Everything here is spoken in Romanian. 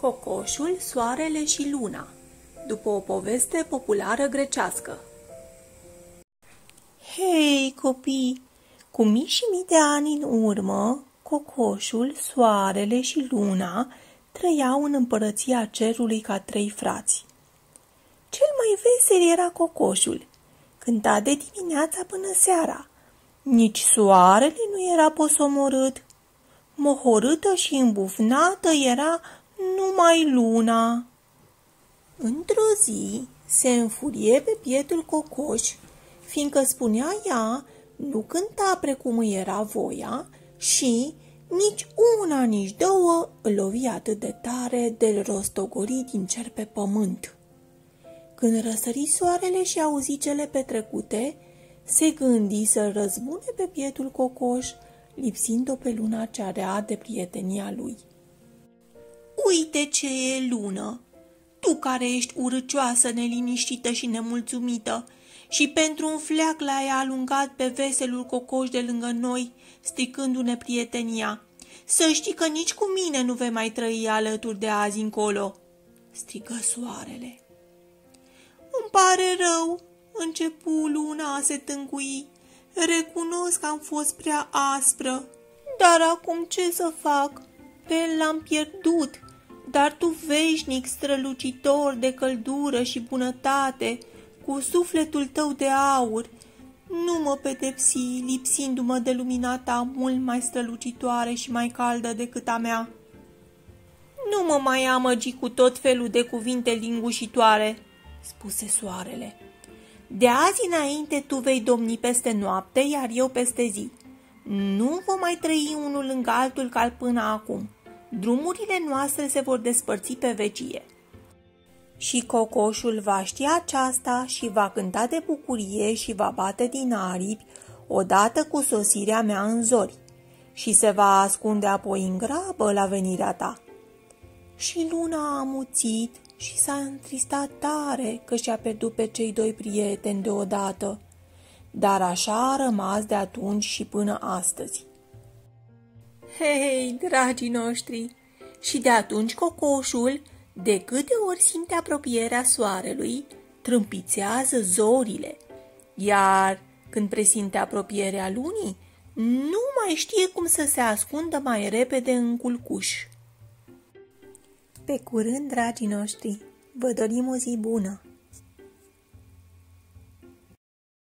Cocoșul, Soarele și Luna După o poveste populară grecească Hei, copii! Cu mii și mii de ani în urmă, Cocoșul, Soarele și Luna trăiau în împărăția cerului ca trei frați. Cel mai vesel era Cocoșul. Cânta de dimineața până seara. Nici soarele nu era posomorât. Mohorâtă și îmbufnată era numai luna. Într-o zi se înfurie pe pietul cocoș, fiindcă spunea ea nu cânta precum îi era voia și nici una, nici două îl lovi atât de tare de rostogori din cer pe pământ. Când răsări soarele și auzi cele petrecute, se gândi să răzbune pe pietul cocoș, lipsind-o pe luna cea rea de prietenia lui. Uite ce e lună! Tu care ești urăcioasă, neliniștită și nemulțumită și pentru un fleac l-ai alungat pe veselul cocoș de lângă noi, stricându-ne prietenia. Să știi că nici cu mine nu vei mai trăi alături de azi încolo, strigă soarele. Îmi pare rău, începu luna a se tângui. Recunosc că am fost prea aspră, dar acum ce să fac? Pe el l-am pierdut dar tu veșnic strălucitor de căldură și bunătate, cu sufletul tău de aur, nu mă pedepsi lipsindu-mă de lumina ta mult mai strălucitoare și mai caldă decât a mea. Nu mă mai amăgi cu tot felul de cuvinte lingușitoare, spuse soarele. De azi înainte tu vei domni peste noapte, iar eu peste zi. Nu vom mai trăi unul lângă altul ca până acum drumurile noastre se vor despărți pe vecie. Și cocoșul va ști aceasta și va cânta de bucurie și va bate din aripi odată cu sosirea mea în zori și se va ascunde apoi în grabă la venirea ta. Și luna a amuțit și s-a întristat tare că și-a pierdut pe cei doi prieteni deodată, dar așa a rămas de atunci și până astăzi. Hei, dragii noștri! Și de atunci cocoșul, de câte ori simte apropierea soarelui, trâmpițează zorile, iar când presimte apropierea lunii, nu mai știe cum să se ascundă mai repede în culcuș. Pe curând, dragii noștri, vă dorim o zi bună!